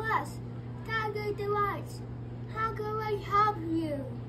was. Thank you, How can I help you?